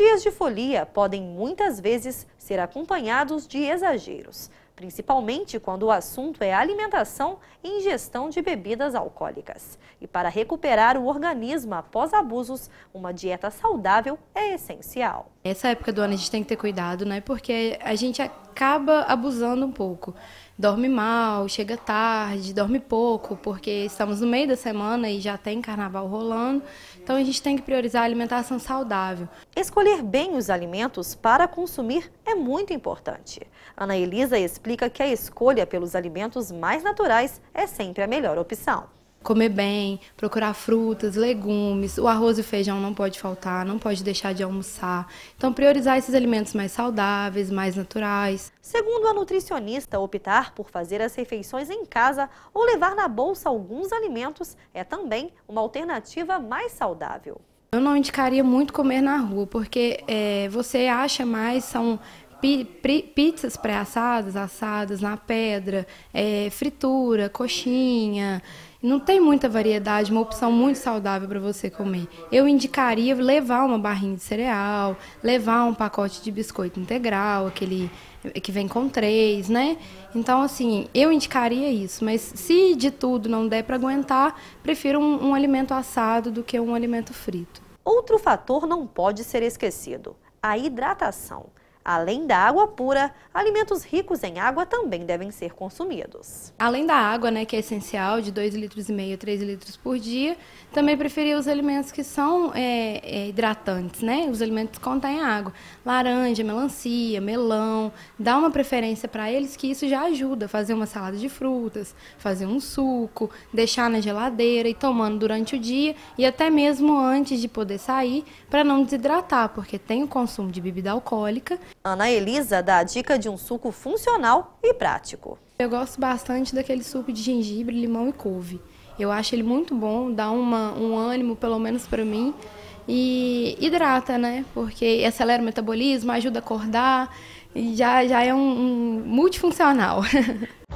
dias de folia podem muitas vezes ser acompanhados de exageros, principalmente quando o assunto é alimentação e ingestão de bebidas alcoólicas. E para recuperar o organismo após abusos, uma dieta saudável é essencial. Essa época do ano a gente tem que ter cuidado, né? Porque a gente acaba abusando um pouco dorme mal, chega tarde, dorme pouco, porque estamos no meio da semana e já tem carnaval rolando. Então a gente tem que priorizar a alimentação saudável. Escolher bem os alimentos para consumir é muito importante. Ana Elisa explica que a escolha pelos alimentos mais naturais é sempre a melhor opção comer bem, procurar frutas, legumes, o arroz e feijão não pode faltar, não pode deixar de almoçar. Então, priorizar esses alimentos mais saudáveis, mais naturais. Segundo a nutricionista, optar por fazer as refeições em casa ou levar na bolsa alguns alimentos é também uma alternativa mais saudável. Eu não indicaria muito comer na rua, porque é, você acha mais, são pizzas pré-assadas, assadas na pedra, é, fritura, coxinha. Não tem muita variedade, uma opção muito saudável para você comer. Eu indicaria levar uma barrinha de cereal, levar um pacote de biscoito integral, aquele que vem com três, né? Então, assim, eu indicaria isso, mas se de tudo não der para aguentar, prefiro um, um alimento assado do que um alimento frito. Outro fator não pode ser esquecido: a hidratação. Além da água pura, alimentos ricos em água também devem ser consumidos. Além da água, né, que é essencial, de 2,5 litros a 3 litros por dia, também preferir os alimentos que são é, é, hidratantes, né? Os alimentos que contêm água. Laranja, melancia, melão. Dá uma preferência para eles que isso já ajuda. Fazer uma salada de frutas, fazer um suco, deixar na geladeira e tomando durante o dia e até mesmo antes de poder sair, para não desidratar, porque tem o consumo de bebida alcoólica Ana Elisa dá a dica de um suco funcional e prático. Eu gosto bastante daquele suco de gengibre, limão e couve. Eu acho ele muito bom, dá uma, um ânimo, pelo menos para mim, e hidrata, né? Porque acelera o metabolismo, ajuda a acordar, e já, já é um, um multifuncional.